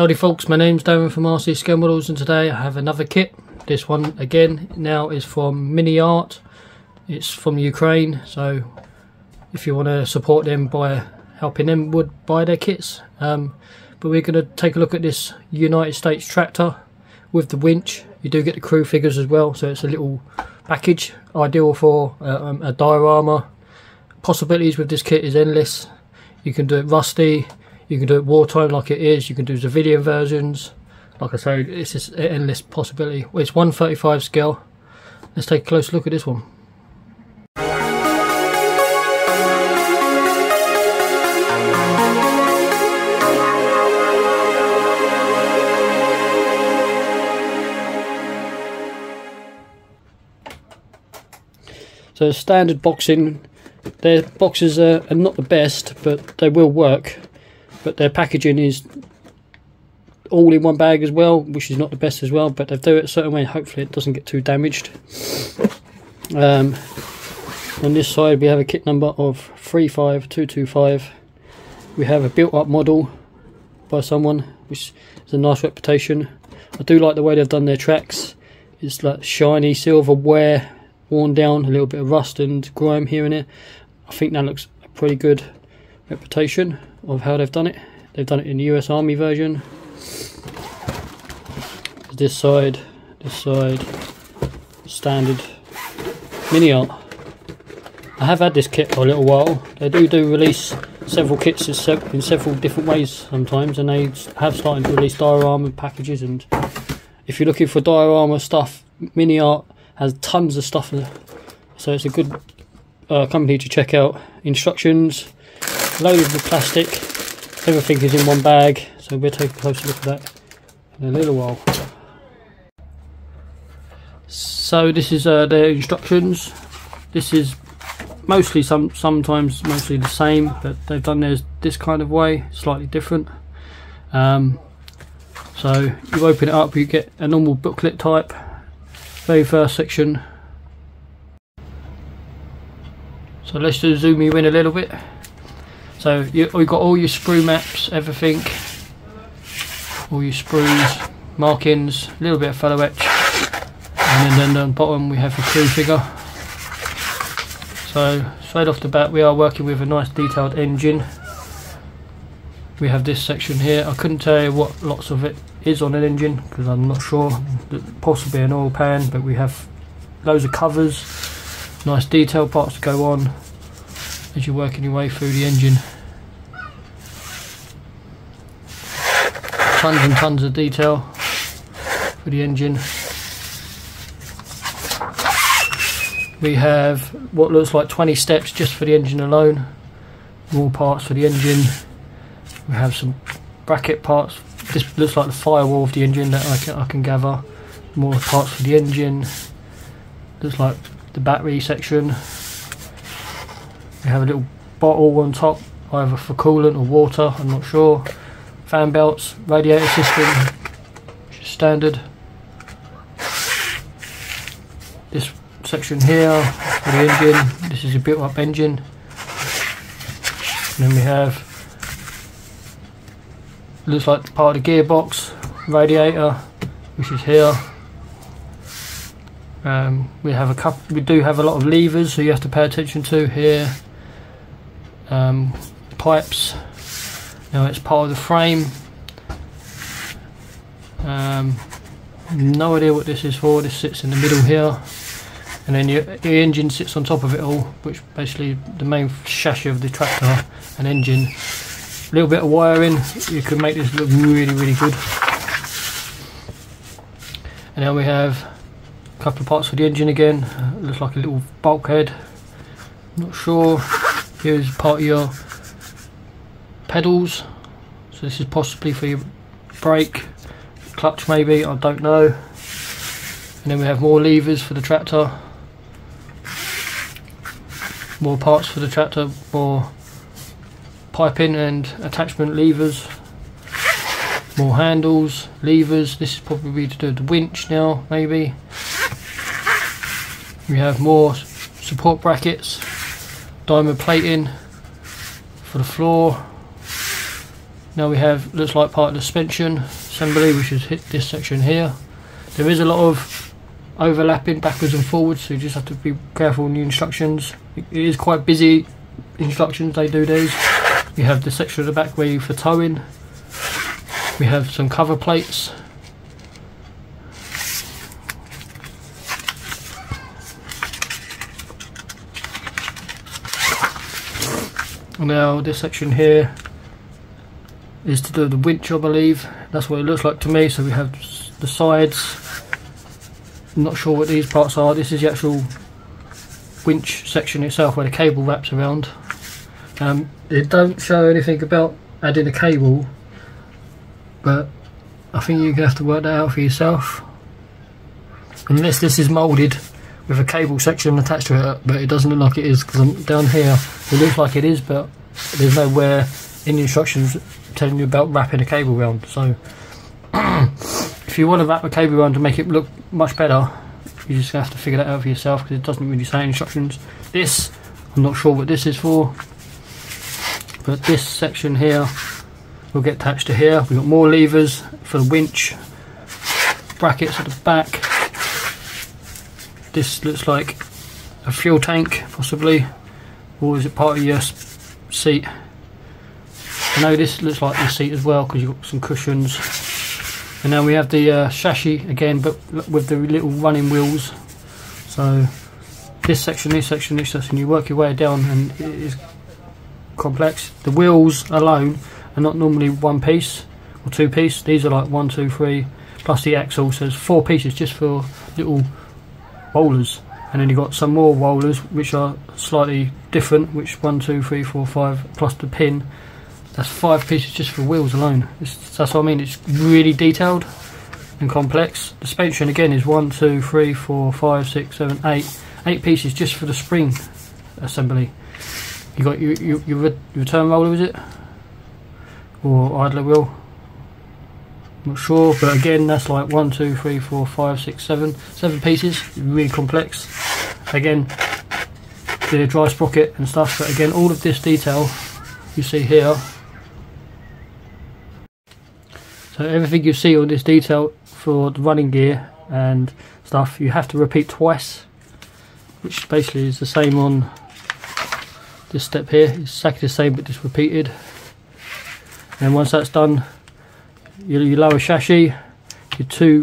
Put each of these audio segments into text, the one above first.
Howdy folks, my name's Darren from RC Scale Models and today I have another kit. This one again now is from MiniArt. It's from Ukraine, so if you want to support them by helping them would buy their kits. Um, but we're going to take a look at this United States tractor with the winch. You do get the crew figures as well, so it's a little package ideal for uh, um, a diorama. Possibilities with this kit is endless. You can do it rusty, you can do it wartime like it is, you can do the video versions. Like I say, it's just an endless possibility. It's 135 scale. Let's take a close look at this one. So standard boxing, their boxes are, are not the best, but they will work. But their packaging is all in one bag as well, which is not the best as well. But they do it a certain way. Hopefully, it doesn't get too damaged. Um, on this side, we have a kit number of 35225. We have a built-up model by someone, which is a nice reputation. I do like the way they've done their tracks. It's like shiny silver wear worn down, a little bit of rust and grime here and there. I think that looks a pretty good reputation of how they've done it. They've done it in the US Army version. This side, this side, standard MiniArt. I have had this kit for a little while. They do do release several kits in several different ways sometimes, and they have started to release diorama packages. And if you're looking for diorama stuff, MiniArt has tons of stuff so it's a good uh, company to check out instructions loaded with plastic everything is in one bag so we'll take a closer look at that in a little while so this is uh, their instructions this is mostly some sometimes mostly the same but they've done theirs this kind of way slightly different um, so you open it up you get a normal booklet type very first section. So let's just zoom you in a little bit. So you, we've got all your sprue maps, everything, all your sprues, markings, a little bit of photo etch, and then, on the bottom we have the crew figure. So straight off the bat we are working with a nice detailed engine. We have this section here. I couldn't tell you what lots of it is on an engine because I'm not sure possibly an oil pan but we have loads of covers nice detail parts to go on as you're working your way through the engine tons and tons of detail for the engine we have what looks like 20 steps just for the engine alone more parts for the engine we have some bracket parts this looks like the firewall of the engine that I can, I can gather. More parts for the engine. Looks like the battery section. We have a little bottle on top, either for coolant or water, I'm not sure. Fan belts, radiator system, which is standard. This section here for the engine, this is a built up engine. And then we have looks like part of the gearbox radiator which is here um, we have a couple we do have a lot of levers so you have to pay attention to here um, pipes. Now it's part of the frame. Um, no idea what this is for. This sits in the middle here. And then your, your engine sits on top of it all which basically the main chassis of the tractor and engine. A little bit of wiring. You can make this look really really good. And now we have a couple of parts for the engine again. Uh, looks like a little bulkhead. Not sure here's part of your pedals. So this is possibly for your brake. Clutch maybe I don't know. And then we have more levers for the tractor. More parts for the tractor more piping and attachment levers. More handles levers. This is probably to do the winch now maybe. We have more support brackets diamond plating for the floor. Now we have looks like part of the suspension assembly which is hit this section here. There is a lot of overlapping backwards and forwards so you just have to be careful in the instructions. It is quite busy instructions they do these. We have the section at the back where you for towing. We have some cover plates now this section here is to do the winch I believe. That's what it looks like to me. So we have the sides. I'm not sure what these parts are. This is the actual winch section itself where the cable wraps around. Um, it don't show anything about adding a cable but I think you're going to have to work that out for yourself. Unless this is moulded with a cable section attached to it but it doesn't look like it is because I'm down here it looks like it is but there's nowhere in the instructions telling you about wrapping a cable around so if you want to wrap a cable around to make it look much better you just have to figure that out for yourself because it doesn't really say instructions. This I'm not sure what this is for but this section here will get attached to here. We've got more levers for the winch brackets at the back this looks like a fuel tank possibly. Or is it part of your seat? I know this looks like the seat as well because you've got some cushions. And then we have the uh, chassis again but with the little running wheels. So this section, this section, this section you work your way down and it is complex. The wheels alone are not normally one piece or two piece. These are like one two three. Plus the axle so there's four pieces just for little rollers and then you've got some more rollers which are slightly different which one two three four five plus the pin. That's five pieces just for wheels alone. It's, that's what I mean. It's really detailed and complex. The suspension again is one two three four five six seven eight. Eight pieces just for the spring assembly. You got your, your, your return roller is it? Or idler wheel not sure but again that's like one two three four five six seven seven pieces. Really complex. Again the drive sprocket and stuff but again all of this detail you see here. So everything you see on this detail for the running gear and stuff you have to repeat twice which basically is the same on this step here. It's exactly the same but just repeated. And once that's done your, your lower chassis, your two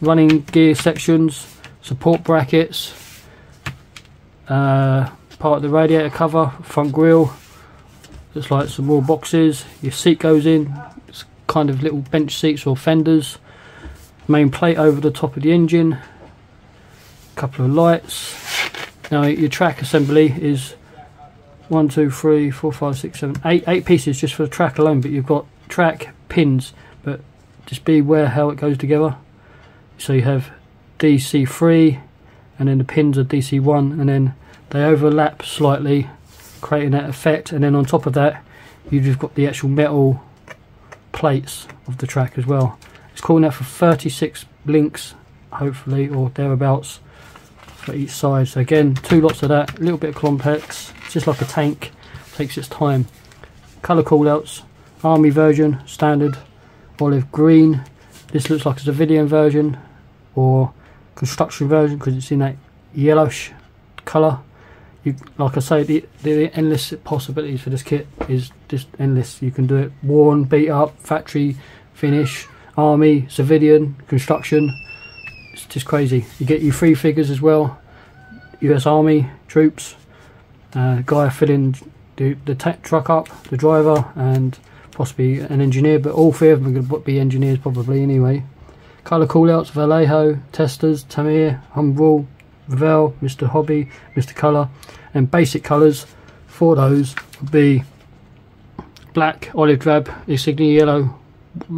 running gear sections, support brackets, uh, part of the radiator cover, front grille, looks like some more boxes, your seat goes in, it's kind of little bench seats or fenders, main plate over the top of the engine, a couple of lights. Now your track assembly is one, two, three, four, five, six, seven, eight, eight pieces just for the track alone, but you've got track pins just be aware how it goes together. So you have DC3 and then the pins are DC1 and then they overlap slightly creating that effect. And then on top of that you've just got the actual metal plates of the track as well. It's calling out for 36 links hopefully or thereabouts for each side. So again two lots of that a little bit of complex just like a tank takes its time. Color callouts army version standard olive green. This looks like a video version or construction version because it's in that yellowish colour. You like I say the, the endless possibilities for this kit is just endless. You can do it worn beat up factory finish army civilian construction. It's just crazy. You get your free figures as well. US Army troops uh, guy filling the, the truck up the driver and possibly an engineer, but all three of them are going to be engineers probably anyway. Colour callouts, Vallejo, Testors, Tamiya, Humbrol, Revell, Mr. Hobby, Mr. Colour, and basic colours for those would be black, olive drab, insignia yellow,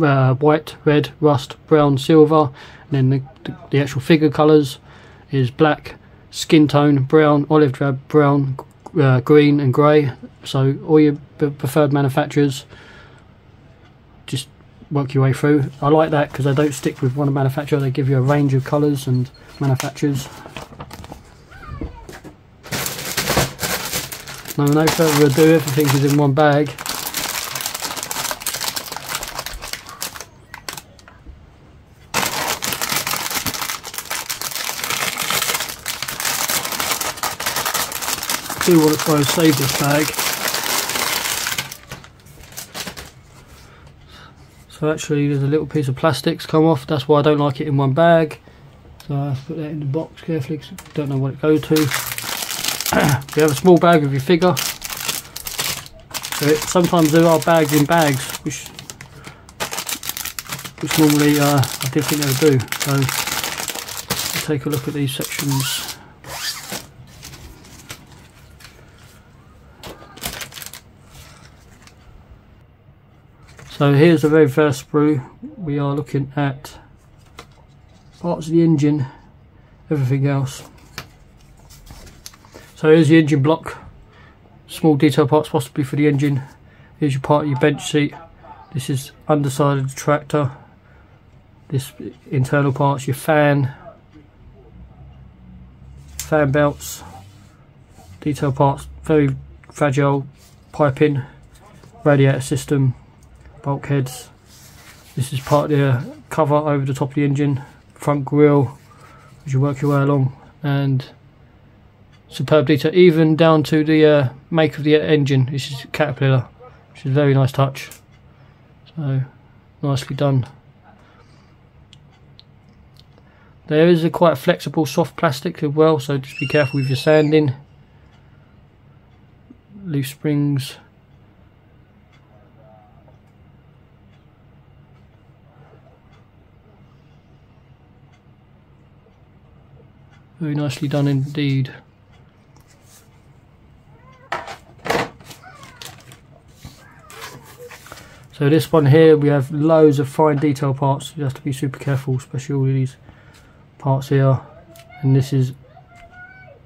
uh, white, red, rust, brown, silver, and then the, the, actual figure colours is black, skin tone, brown, olive drab, brown, uh, green and grey. So all your preferred manufacturers work your way through. I like that because they don't stick with one manufacturer, they give you a range of colours and manufacturers. Now, no further ado, everything is in one bag. I do want to try and save this bag So actually there's a little piece of plastic's come off, that's why I don't like it in one bag. So I have to put that in the box carefully because I don't know what it goes to. you have a small bag of your figure. Sometimes there are bags in bags, which which normally uh, I didn't think they would do. So take a look at these sections. So here's the very first sprue. We are looking at parts of the engine, everything else. So here's the engine block, small detail parts possibly for the engine. Here's your part of your bench seat. This is underside of the tractor. This internal parts, your fan, fan belts, detail parts, very fragile piping, radiator system, bulkheads. This is part of the cover over the top of the engine, front grille as you work your way along and superb detail even down to the uh, make of the engine. This is Caterpillar which is a very nice touch. So nicely done. There is a quite flexible soft plastic as well so just be careful with your sanding. Leaf springs Very nicely done indeed. So this one here we have loads of fine detail parts. You have to be super careful, especially all these parts here. And this is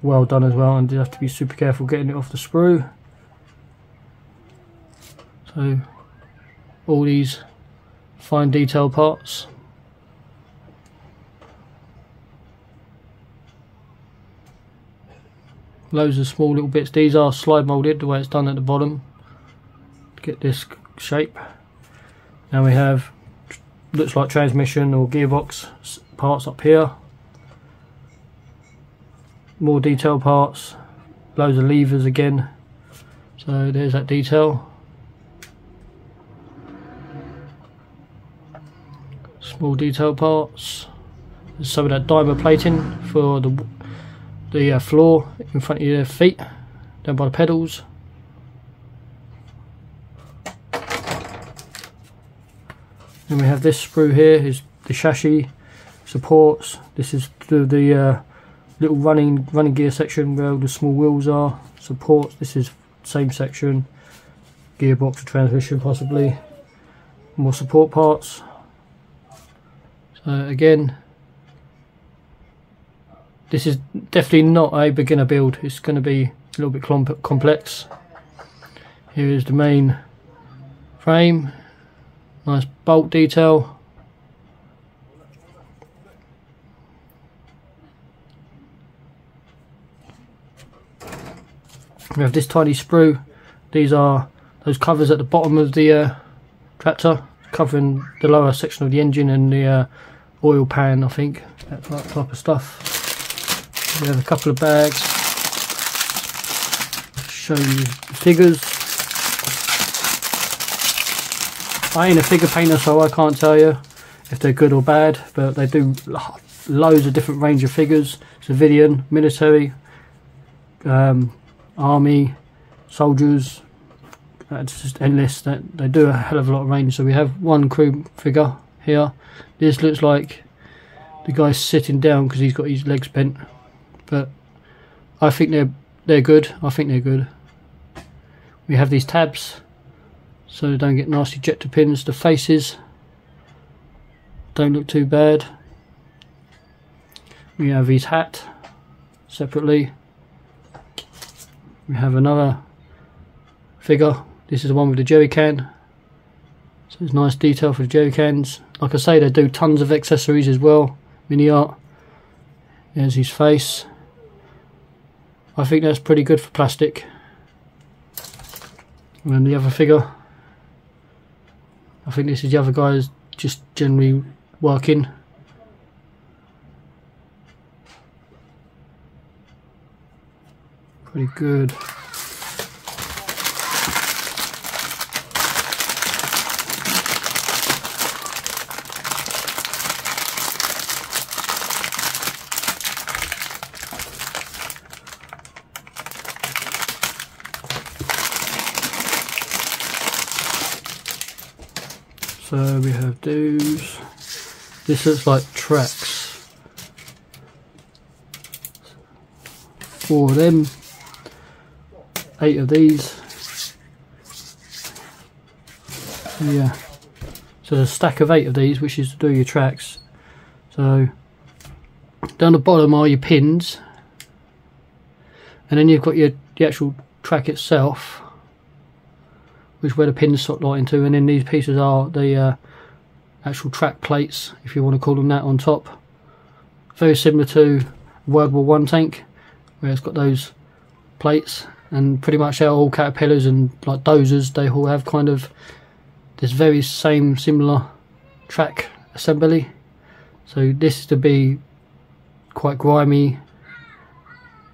well done as well and you have to be super careful getting it off the sprue. So all these fine detail parts. Loads of small little bits. These are slide molded the way it's done at the bottom. Get this shape. Now we have looks like transmission or gearbox parts up here. More detail parts. Loads of levers again. So there's that detail. Small detail parts. There's some of that diamond plating for the the uh, floor in front of your feet, down by the pedals. Then we have this sprue here, is the chassis supports. This is the, the uh, little running running gear section where the small wheels are. Supports. This is same section. Gearbox or transmission possibly. More support parts. So again, this is definitely not a beginner build. It's going to be a little bit complex. Here is the main frame. Nice bolt detail. We have this tiny sprue. These are those covers at the bottom of the uh, tractor, covering the lower section of the engine and the uh, oil pan, I think, that type of stuff. We have a couple of bags. Show you the figures. I ain't a figure painter, so I can't tell you if they're good or bad, but they do loads of different range of figures. Civilian, military, um, army, soldiers. It's just endless. That they do a hell of a lot of range. So we have one crew figure here. This looks like the guy's sitting down because he's got his legs bent but I think they're they're good. I think they're good. We have these tabs so they don't get nasty ejector pins. The faces don't look too bad. We have his hat separately. We have another figure. This is the one with the jerry can. So it's nice detail for the jerry cans. Like I say, they do tons of accessories as well. MiniArt. There's his face. I think that's pretty good for plastic. And then the other figure, I think this is the other guy's just generally working. Pretty good. So we have those. This looks like tracks. Four of them. Eight of these. Yeah. So there's a stack of eight of these, which is to do your tracks. So down the bottom are your pins, and then you've got your the actual track itself, which where the pins slot right into, and then these pieces are the uh, actual track plates, if you want to call them that, on top. Very similar to World War One tank, where it's got those plates, and pretty much all caterpillars and like dozers. They all have kind of this very same similar track assembly. So this is to be quite grimy,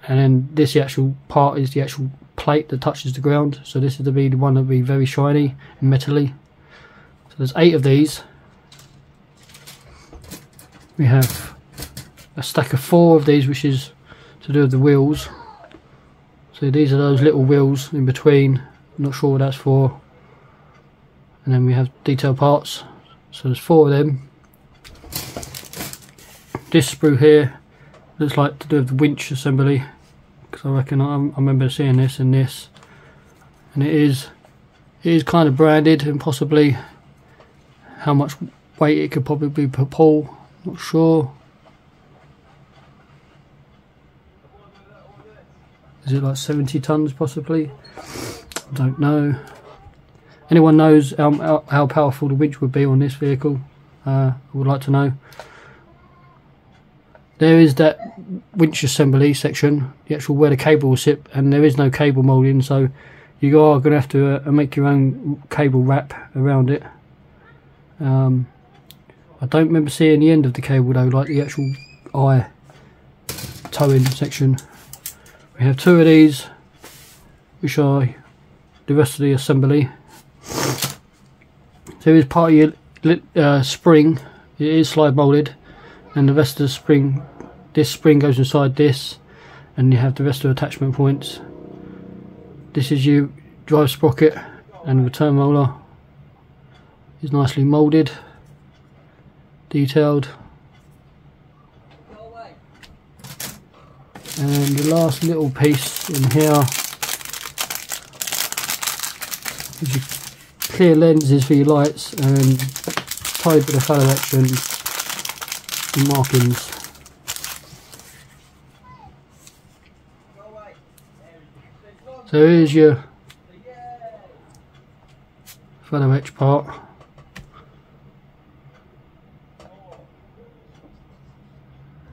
and then this the actual part is the actual plate that touches the ground. So this is to be the one that will be very shiny and metally. So there's eight of these. We have a stack of four of these, which is to do with the wheels. So these are those little wheels in between. I'm not sure what that's for. And then we have detail parts. So there's four of them. This sprue here looks like to do with the winch assembly I reckon I, I remember seeing this and this. And it is it is kind of branded and possibly how much weight it could probably be per pull. Not sure. Is it like 70 tons possibly? Don't know. Anyone knows how, how powerful the winch would be on this vehicle? Uh, I would like to know there is that winch assembly section, the actual where the cable will sit, and there is no cable moulding, so you are going to have to uh, make your own cable wrap around it. Um, I don't remember seeing the end of the cable though, like the actual eye towing section. We have two of these, which are the rest of the assembly. So here's part of your uh, spring, it is slide moulded, and the rest of the spring this spring goes inside this and you have the rest of the attachment points. This is your drive sprocket and return roller is nicely moulded detailed. And the last little piece in here is your clear lenses for your lights and tied with a photo etch markings So here's your photo etch part.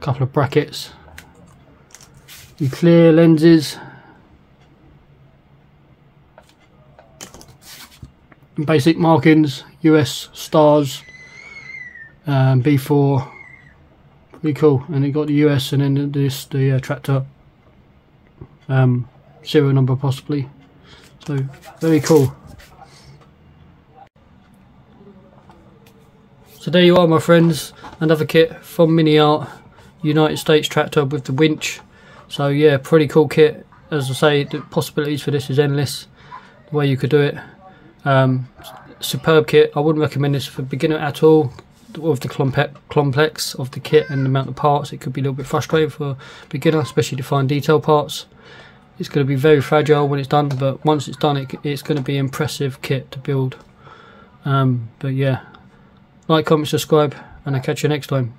Couple of brackets. Your clear lenses. Basic markings, US stars, um, B4, pretty cool. And it got the US and then this the uh, tractor. Um, serial number possibly. So very cool. So there you are my friends, another kit from MiniArt, United States tractor with the winch. So yeah, pretty cool kit. As I say, the possibilities for this is endless, the way you could do it. Um, superb kit, I wouldn't recommend this for beginner at all. With the complex of the kit and the amount of parts, it could be a little bit frustrating for a beginner, especially to find detail parts. It's going to be very fragile when it's done, but once it's done, it, it's going to be impressive kit to build. Um, but yeah, like, comment, subscribe, and I'll catch you next time.